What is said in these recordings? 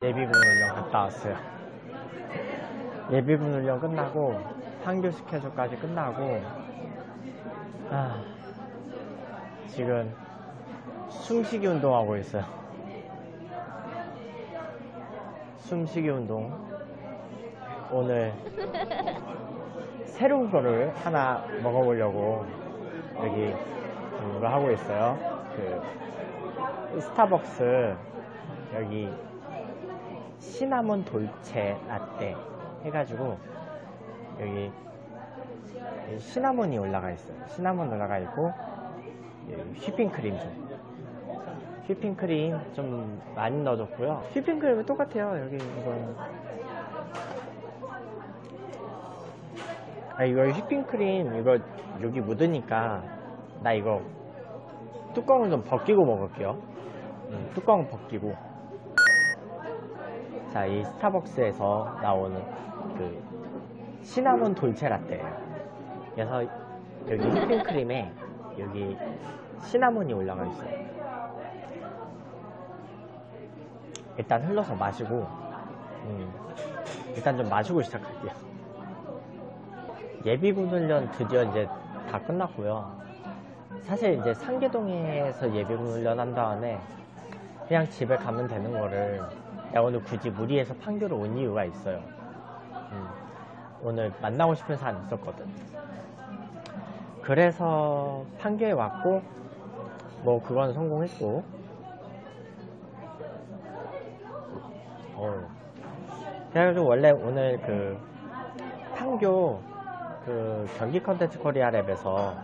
예비군 훈련 갔다 왔어요. 예비군 훈련 끝나고 판교 스케줄까지 끝나고 아, 지금 숨쉬기 운동하고 있어요. 숨쉬기 운동 오늘 새로운 거를 하나 먹어보려고 여기 이거 하고 있어요. 그 스타벅스 여기 시나몬 돌체 라떼 해가지고 여기 시나몬이 올라가 있어요. 시나몬 올라가 있고 휘핑크림 좀 휘핑크림 좀 많이 넣어줬고요. 휘핑크림은 똑같아요. 여기 이거는 아 이거 휘핑크림 이거 여기 묻으니까 나 이거 뚜껑을 좀 벗기고 먹을게요. 음, 뚜껑 벗기고 자, 이 스타벅스에서 나오는 그 시나몬 돌체 라떼예요. 그래서 여기 휘핑크림에 여기 시나몬이 올라가 있어요. 일단 흘러서 마시고 음, 일단 좀 마시고 시작할게요. 예비군 훈련 드디어 이제 다 끝났고요. 사실 이제 상계동에서 예비군 훈련 한 다음에 그냥 집에 가면 되는 거를 내가 오늘 굳이 무리해서 판교를 온 이유가 있어요. 음, 오늘 만나고 싶은 사람 있었거든. 그래서 판교에 왔고, 뭐 그건 성공했고, 어. 그래가지고 원래 오늘 그 판교 그 경기 컨텐츠 코리아 랩에서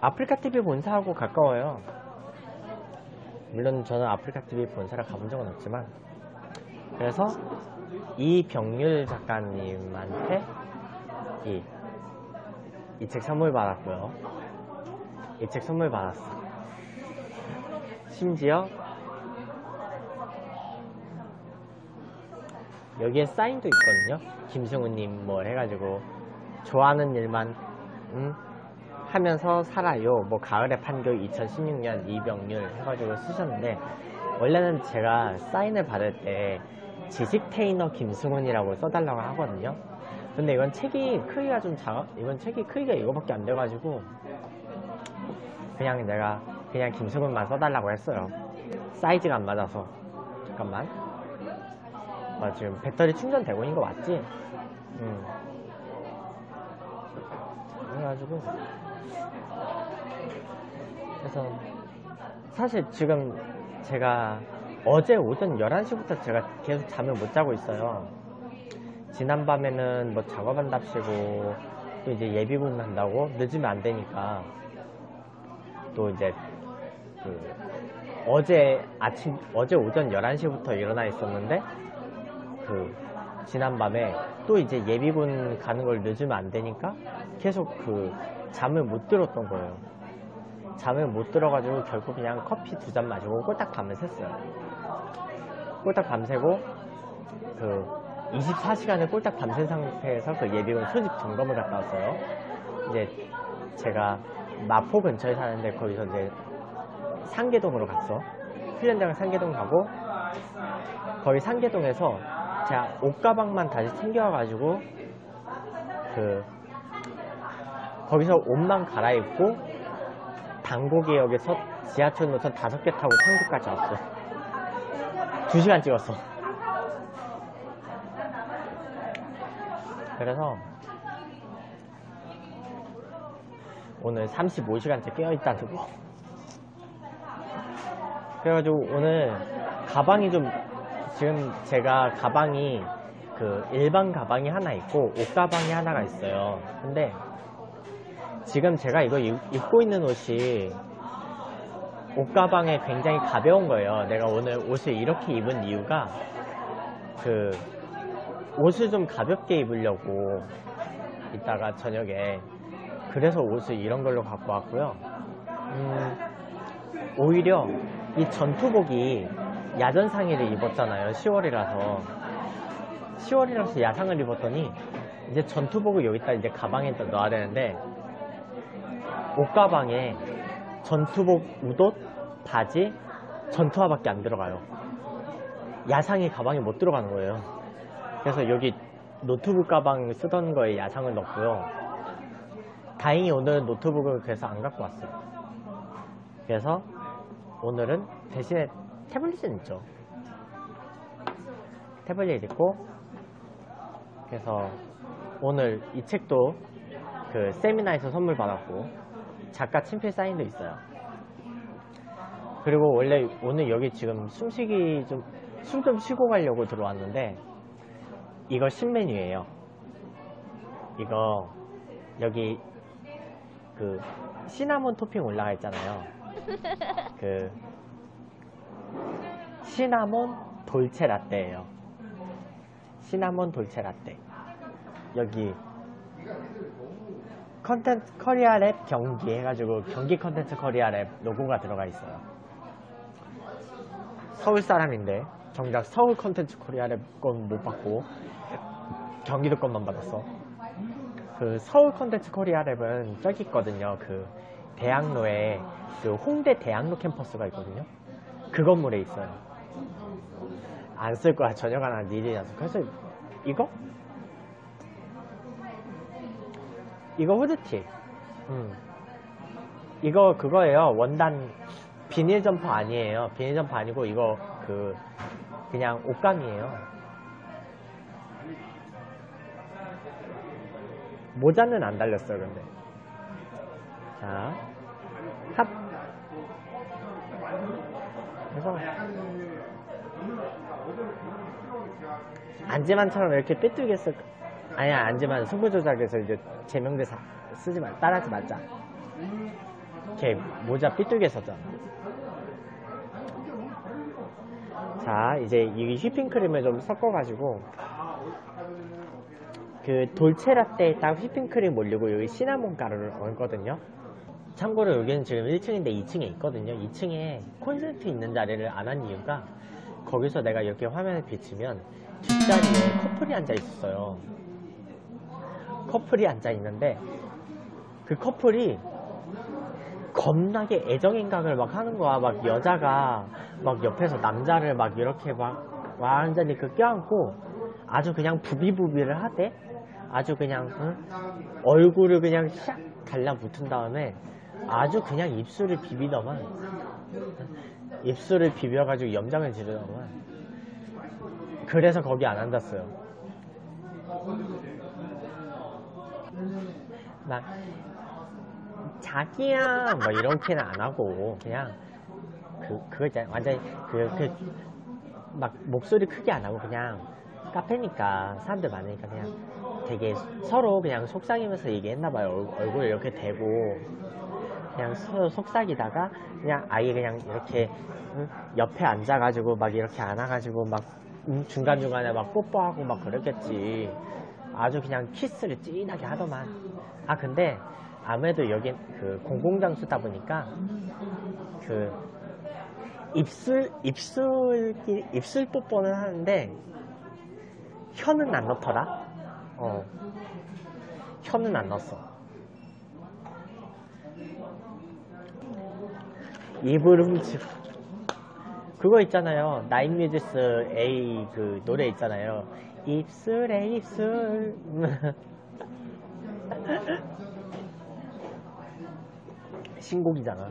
아프리카 TV 본사하고 가까워요. 물론 저는 아프리카 TV 본사를 가본 적은 없지만 그래서 이병률 작가님한테 이, 이 책 선물 받았고요. 이 책 선물 받았어. 심지어 여기에 사인도 있거든요. 김승우님 뭐 해가지고 좋아하는 일만 음, 하면서 살아요. 뭐 가을의 판교 2016년 이병률 해가지고 쓰셨는데 원래는 제가 사인을 받을 때 지식 테이너 김승훈이라고 써달라고 하거든요. 근데 이건 책이 크기가 좀 작아. 이건 책이 크기가 이거밖에 안 돼가지고 그냥 내가 그냥 김승훈만 써달라고 했어요. 사이즈가 안 맞아서 잠깐만. 아, 지금 배터리 충전되고 있는 거 맞지? 음. 그래가지고 그래서 사실 지금 제가 어제 오전 11시부터 제가 계속 잠을 못 자고 있어요. 지난밤에는 뭐 작업한답시고 또 이제 예비군 한다고 늦으면 안 되니까 또 이제 그 어제 아침 어제 오전 11시부터 일어나 있었는데 그 지난밤에 또 이제 예비군 가는 걸 늦으면 안 되니까 계속 그 잠을 못 들었던 거예요. 잠을 못 들어가지고 결국 그냥 커피 두 잔 마시고 꼴딱 밤을 샜어요. 꼴딱 밤새고 그 24시간을 꼴딱 밤샌 상태에서 그 예비군 소집 점검을 갔다 왔어요. 이제 제가 마포 근처에 사는데 거기서 이제 상계동으로 갔어. 훈련장 상계동 가고 거기 상계동에서 제가 옷가방만 다시 챙겨와가지고 그 거기서 옷만 갈아입고 당고개역에서 지하철 노선 다섯 개 타고 상주까지 왔어. 두 시간 찍었어. 그래서 오늘 35시간째 깨어있다는 거. 그래가지고 오늘 가방이 좀 지금 제가 가방이 그 일반 가방이 하나 있고 옷 가방이 하나가 있어요. 근데 지금 제가 이거 입- 입고 있는 옷이 옷 가방에 굉장히 가벼운 거예요. 내가 오늘 옷을 이렇게 입은 이유가 그 옷을 좀 가볍게 입으려고 이따가 저녁에 그래서 옷을 이런 걸로 갖고 왔고요. 음, 오히려 이 전투복이 야전 상의를 입었잖아요. 10월이라서 10월이라서 야상을 입었더니 이제 전투복을 여기다 이제 가방에 또 넣어야 되는데 옷 가방에 전투복, 웃옷, 바지, 전투화밖에 안 들어가요. 야상이 가방에 못 들어가는 거예요. 그래서 여기 노트북 가방 쓰던 거에 야상을 넣고요. 다행히 오늘은 노트북을 그래서 안 갖고 왔어요. 그래서 오늘은 대신에 태블릿은 있죠. 태블릿 있고 그래서 오늘 이 책도 그 세미나에서 선물 받았고 작가 친필 사인도 있어요. 그리고 원래 오늘 여기 지금 숨쉬기 좀 숨 좀 쉬고 가려고 들어왔는데 이거 신메뉴예요. 이거 여기 그 시나몬 토핑 올라가 있잖아요. 그 시나몬 돌체 라떼예요. 시나몬 돌체 라떼. 여기 컨텐츠 코리아 랩 경기 해가지고 경기 컨텐츠 코리아 랩 로고가 들어가 있어요. 서울 사람인데 정작 서울 컨텐츠 코리아 랩건 못 받고 경기도 것만 받았어. 그 서울 컨텐츠 코리아 랩은 저기 있거든요. 그 대학로에 그 홍대 대학로 캠퍼스가 있거든요. 그 건물에 있어요. 안 쓸 거야. 저녁 하나 일이라서. 그래서 이거? 이거 후드티. 음. 이거 그거예요. 원단 비닐 점퍼 아니에요. 비닐 점퍼 아니고 이거 그 그냥 옷감이에요. 모자는 안 달렸어요, 근데. 자, 합. 그래서 안지만처럼 이렇게 삐뚤게 쓸 아니야 안지만 승부 조작에서 이제 제명대사 쓰지 말 따라하지 말자. 이렇게 모자 삐뚤게 썼잖아. 자, 이제 이 휘핑크림을 좀 섞어가지고 그 돌체라떼에 딱 휘핑크림 올리고 여기 시나몬 가루를 얹거든요. 참고로 여기는 지금 1층인데 2층에 있거든요. 2층에 콘센트 있는 자리를 안 한 이유가 거기서 내가 이렇게 화면을 비치면 뒷자리에 커플이 앉아 있었어요. 커플이 앉아 있는데 그 커플이 겁나게 애정행각을 막 하는 거야. 막 여자가 막 옆에서 남자를 막 이렇게 막 완전히 그 껴안고 아주 그냥 부비부비를 하대. 아주 그냥 응? 얼굴을 그냥 샥 달라붙은 다음에 아주 그냥 입술을 비비더만 입술을 비벼가지고 염장을 지르더만 그래서 거기 안 앉았어요. 막 자기야 뭐 이렇게는 안 하고 그냥 그 그거 있잖아 완전 그그 막 목소리 크게 안 하고 그냥 카페니까 사람들 많으니까 그냥 되게 서로 그냥 속삭이면서 얘기했나 봐요 얼굴 이렇게 대고 그냥 서로 속삭이다가 그냥 아예 그냥 이렇게 응? 옆에 앉아가지고 막 이렇게 안아가지고 막 응? 중간중간에 막 뽀뽀하고 막 그랬겠지 아주 그냥 키스를 찐하게 하더만 아 근데 아무래도 여긴 그 공공장소다 보니까 그 입술 입술 입술 뽀뽀는 하는데 혀는 안 넣더라. 어 혀는 안 넣었어. 입을 훔치고 그거 있잖아요. 나인뮤지스 A 그 노래 있잖아요. 입술에 입술 신곡이잖아.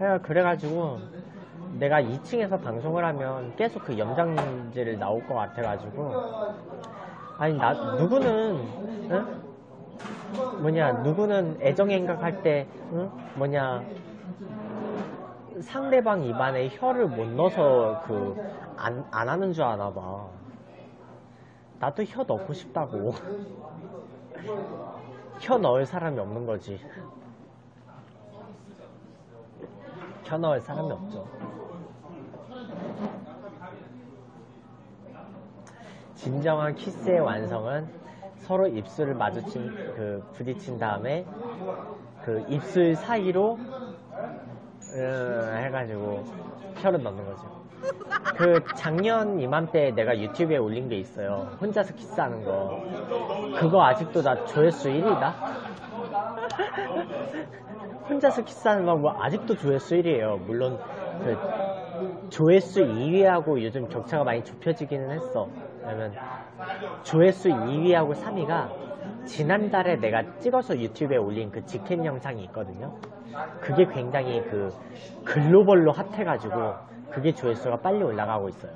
야, 그래가지고 내가 2층에서 방송을 하면 계속 그 염장지를 나올 것 같아가지고 아니 나 누구는 응? 뭐냐 누구는 애정 행각 할 때 응? 뭐냐 상대방 입안에 혀를 못 넣어서 그 안 안 하는 줄 아나 봐. 나도 혀 넣고 싶다고. 혀 넣을 사람이 없는 거지. 혀 넣을 사람이 없죠. 진정한 키스의 완성은 서로 입술을 마주친 그 부딪힌 다음에 그 입술 사이로 으, 해가지고 혀를 넣는 거죠. 그 작년 이맘때 내가 유튜브에 올린 게 있어요. 혼자서 키스하는 거. 그거 아직도 나 조회수 1위다. 혼자서 키스하는 방법 아직도 조회수 1위에요. 물론 그 조회수 2위하고 요즘 격차가 많이 좁혀지기는 했어. 왜냐면 조회수 2위하고 3위가 지난달에 내가 찍어서 유튜브에 올린 그 직캠 영상이 있거든요. 그게 굉장히 그 글로벌로 핫해가지고 그게 조회수가 빨리 올라가고 있어요.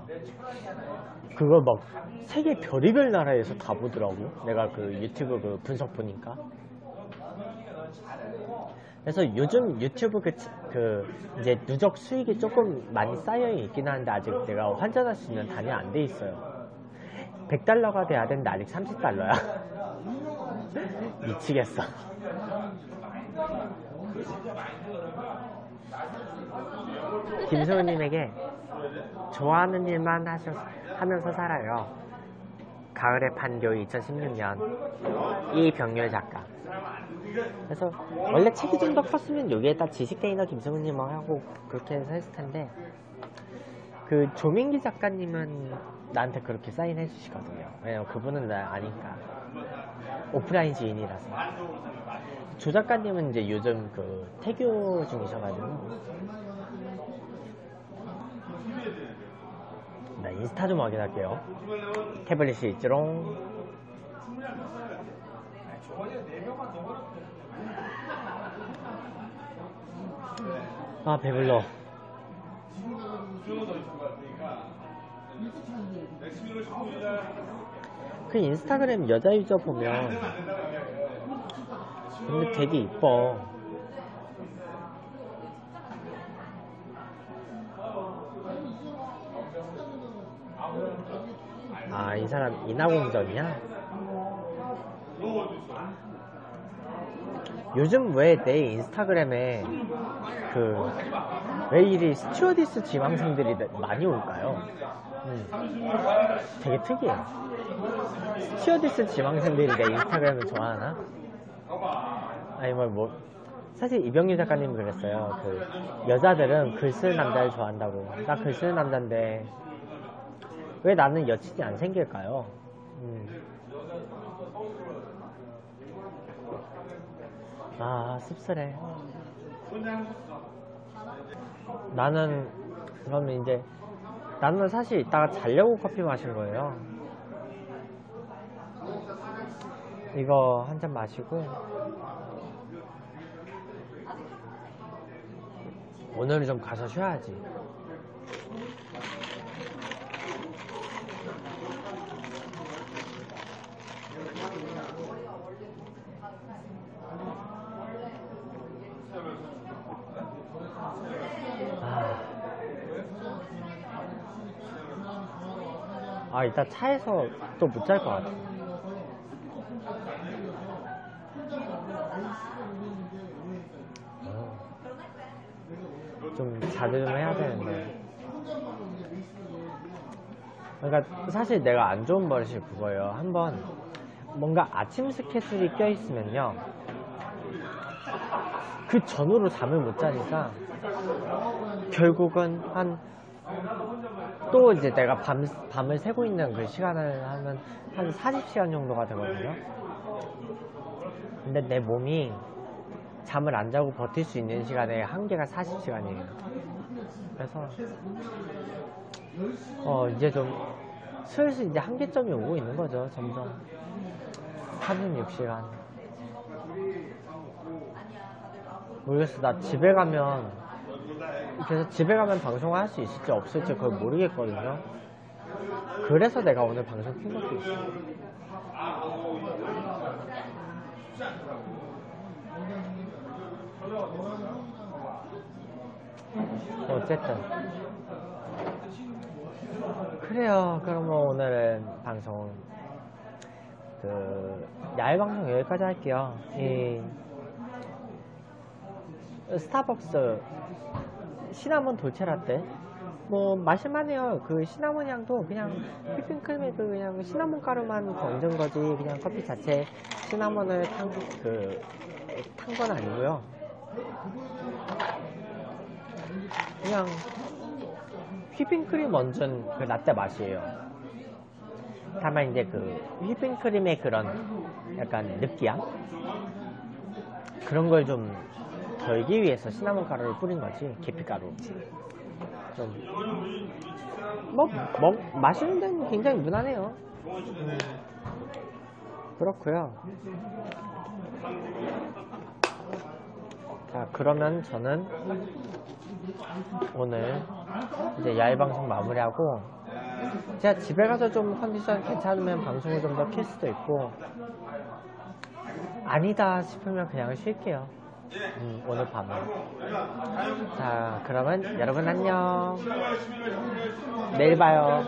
그걸 막 세계 별의별 나라에서 다 보더라고. 내가 그 유튜브 그 분석 보니까. 그래서 요즘 유튜브 그, 치- 그 이제 누적 수익이 조금 많이 쌓여 있긴 한데 아직 내가 환전할 수 있는 단위 안 돼 있어요. 100달러가 돼야 되는데 아직 30달러야. 미치겠어. 김소은님에게 좋아하는 일만 하셔, 하면서 살아요. 가을의 판교 2016년 이병렬 작가. 그래서 원래 책이 좀 더 컸으면 여기에다 지식게이너 김승훈님하고 그렇게 해서 했을 텐데 그 조민기 작가님은 나한테 그렇게 사인해 주시거든요. 왜냐면 그분은 나 아니까 오프라인 지인이라서 조 작가님은 이제 요즘 그 태교 중이셔가지고 나 인스타 좀 확인할게요. 태블릿이 있지롱. 아 배불러. 그 인스타그램 여자 유저 보면 근데 되게 이뻐. 아, 이 사람 인하공전이야? 요즘 왜 내 인스타그램에 그, 왜 이리 스튜어디스 지망생들이 많이 올까요? 음, 되게 특이해. 스튜어디스 지망생들이 내 인스타그램을 좋아하나? 아니, 뭐, 뭐, 사실 이병규 작가님 그랬어요. 그, 여자들은 글 쓰는 남자를 좋아한다고. 나글 쓰는 남자인데, 왜 나는 여친이 안 생길까요? 음. 아, 씁쓸해. 나는, 그러면 이제, 나는 사실 이따가 자려고 커피 마신 거예요. 이거 한 잔 마시고, 오늘은 좀 가서 쉬어야지. 아, 이따 차에서 또 못 잘 것 같아. 어. 좀 자주 좀 해야 되는데. 그러니까 사실 내가 안 좋은 버릇이 그거예요. 한번 뭔가 아침 스케줄이 껴있으면요. 그 전후로 잠을 못 자니까 결국은 한 또 이제 내가 밤, 밤을 새고 있는 그 시간을 하면 한 40시간 정도가 되거든요. 근데 내 몸이 잠을 안 자고 버틸 수 있는 시간의 한계가 40시간이에요. 그래서, 어, 이제 좀 슬슬 이제 한계점이 오고 있는 거죠, 점점. 36시간. 모르겠어. 나 집에 가면 그래서 집에 가면 방송을 할 수 있을지 없을지 그걸 모르겠거든요. 그래서 내가 오늘 방송 킨 것도 있어. 어쨌든. 그래요. 그러면 오늘은 방송, 그, 야외 방송 여기까지 할게요. 이, 스타벅스 시나몬 돌체라떼 뭐 마실만 해요 그 시나몬 향도 그냥 휘핑크림에 그 그냥 시나몬 가루만 얹은 거지 그냥 커피 자체 시나몬을 탄 그 탄 건 아니고요 그냥 휘핑크림 얹은 그 라떼 맛이에요. 다만 이제 그 휘핑크림의 그런 약간 느끼함? 그런 걸 좀 덜기 위해서 시나몬 가루를 뿌린 거지 계피가루. 좀 뭐, 먹, 마시는 데는 굉장히 무난해요. 음, 그렇고요. 자 그러면 저는 오늘 이제 야외 방송 마무리하고 제가 집에 가서 좀 컨디션 괜찮으면 방송을 좀 더 킬 수도 있고 아니다 싶으면 그냥 쉴게요. 음, 오늘 밤에. 자 그러면 여러분 안녕. 내일 봐요